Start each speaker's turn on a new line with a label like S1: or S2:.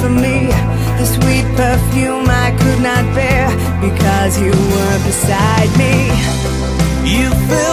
S1: for me. The sweet perfume I could not bear Because you were beside me. You filled